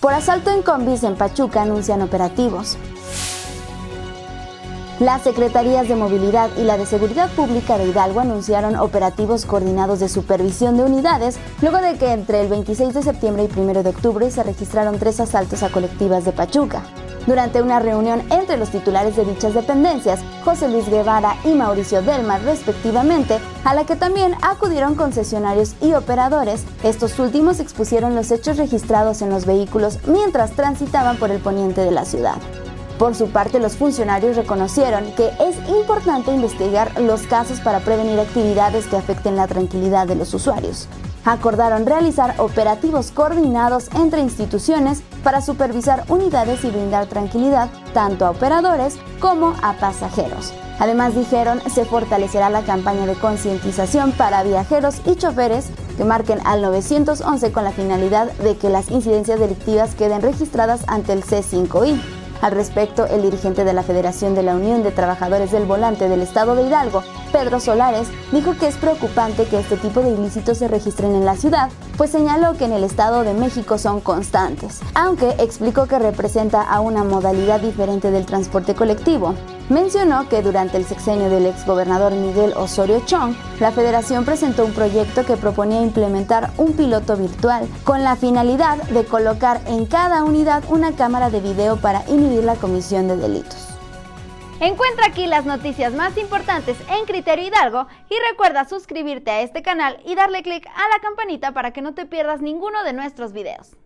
Por asalto en combis en Pachuca anuncian operativos. Las Secretarías de Movilidad y la de Seguridad Pública de Hidalgo anunciaron operativos coordinados de supervisión de unidades luego de que entre el 26 de septiembre y 1 de octubre se registraron tres asaltos a colectivas de Pachuca. Durante una reunión entre los titulares de dichas dependencias, José Luis Guevara y Mauricio Delmar respectivamente, a la que también acudieron concesionarios y operadores, estos últimos expusieron los hechos registrados en los vehículos mientras transitaban por el poniente de la ciudad. Por su parte, los funcionarios reconocieron que es importante investigar los casos para prevenir actividades que afecten la tranquilidad de los usuarios. Acordaron realizar operativos coordinados entre instituciones para supervisar unidades y brindar tranquilidad tanto a operadores como a pasajeros. Además dijeron se fortalecerá la campaña de concientización para viajeros y choferes que marquen al 911 con la finalidad de que las incidencias delictivas queden registradas ante el C5I. Al respecto, el dirigente de la Federación de la Unión de Trabajadores del Volante del Estado de Hidalgo, Pedro Solares, dijo que es preocupante que este tipo de ilícitos se registren en la ciudad, pues señaló que en el Estado de México son constantes, aunque explicó que representa a una modalidad diferente del transporte colectivo. Mencionó que durante el sexenio del exgobernador Miguel Osorio Chong, la federación presentó un proyecto que proponía implementar un piloto virtual con la finalidad de colocar en cada unidad una cámara de video para inhibir la comisión de delitos. Encuentra aquí las noticias más importantes en Criterio Hidalgo y recuerda suscribirte a este canal y darle clic a la campanita para que no te pierdas ninguno de nuestros videos.